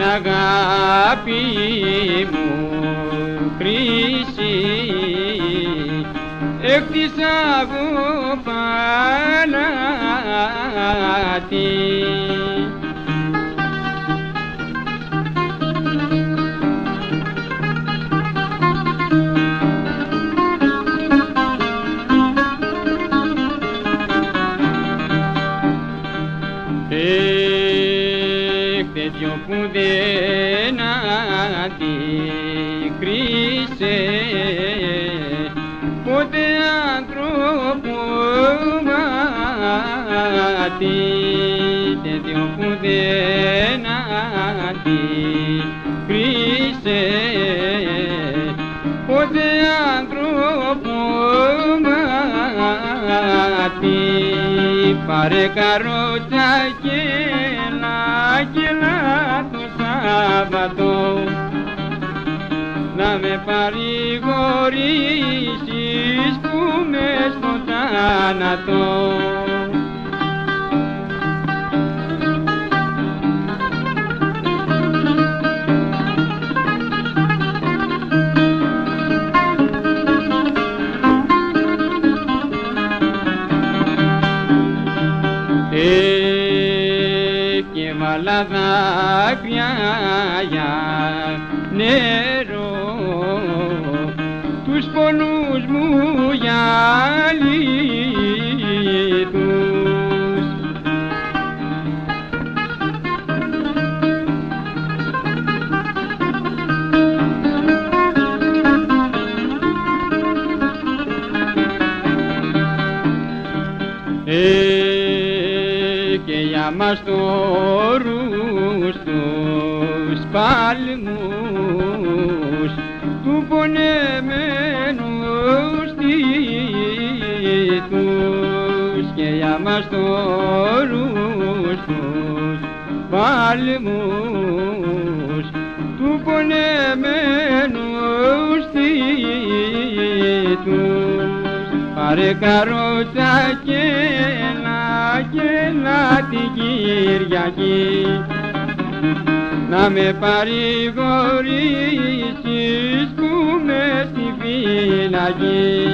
αγάπη μου χρήση εκ της αγωπανάτη. Τέτοιο που δεν αντικρίσε ποτέ άνθρωπο μάτι τέτοιο που δεν αντικρίσε ποτέ άνθρωπο πάρε καρότσα και άγγελα το Σάββατο να με παρηγορήσεις που με στο θάνατο. Και βάλα δάκρυα για νερό τους πονούς μου για λίτους. Ε, και για μας τόρους τους παλμούς του πονεμένου στήθους και για μας τόρους τους παλμούς του πονεμένου στήθους. Πάρε καρότσα και να και να την Κυριακή να με παρηγορήσεις που με στη φυλακή.